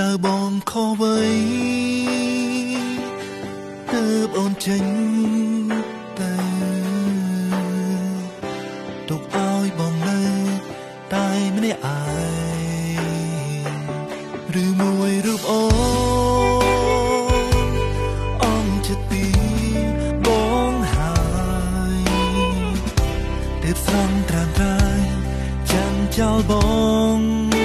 តើបងខុសអ្វីទើបអូនចេញទៅទុកឲ្យបងនៅតែម្នាក់ឯងឬមួយរូបអូនអងចិត្តពីបងហើយទើបស្រង់ត្រាំត្រាយចាំចោលបង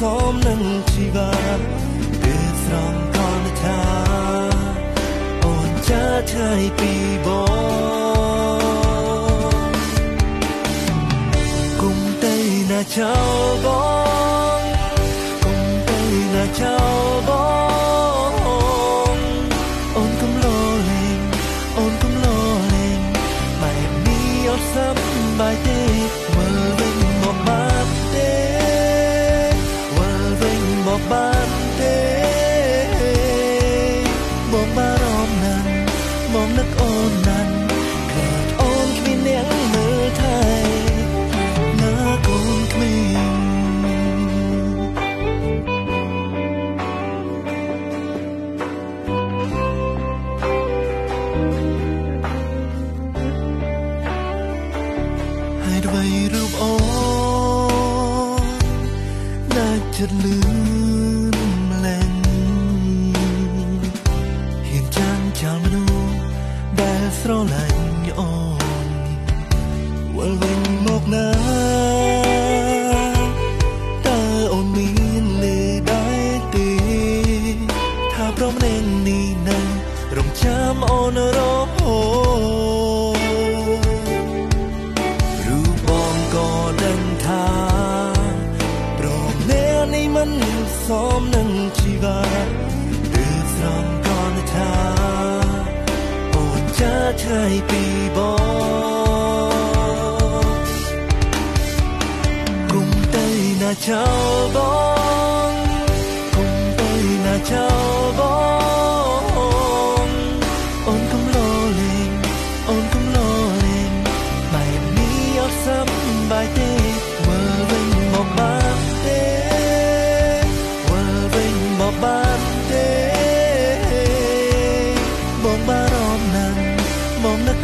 សមនឹងជីវិតទើបស្រង់ក៏ថាអូនចាឆ្ងាយពីបងគុំទៅណាចោលបងគុំទៅណាចោ មកនឹកអូនណាស់ខ្លាចអូនគ្មានអ្នកមើលថែណាកូនក្មេងហើយអ្វីរូបអូនណាស់ចិត្តលឿ ស្រឡាញ់អូនវិលវិញមកណាតើអូនមានលេដែរទេថាព្រមនឹងនេះនៅរងចាំអូនរហូតរូបបងក៏ដឹងថាព្រមអ្នកនេះមិនសមនឹងជីវិត ចាឆ្ងាយពីប បងនឹកអូ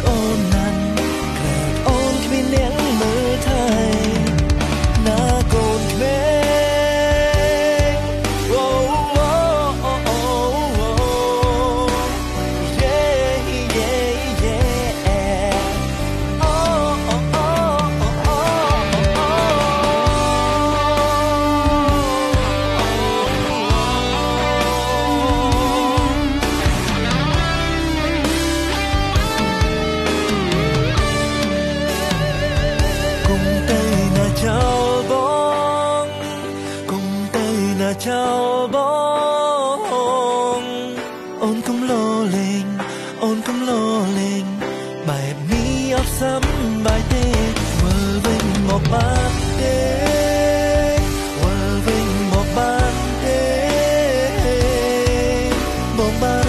chào bóng ôn cũng lô lên ôn cũng lô lên bài mi ấp sắm bài tê. Mơ vinh một ban đêm mơ vinh một ban đêm một ban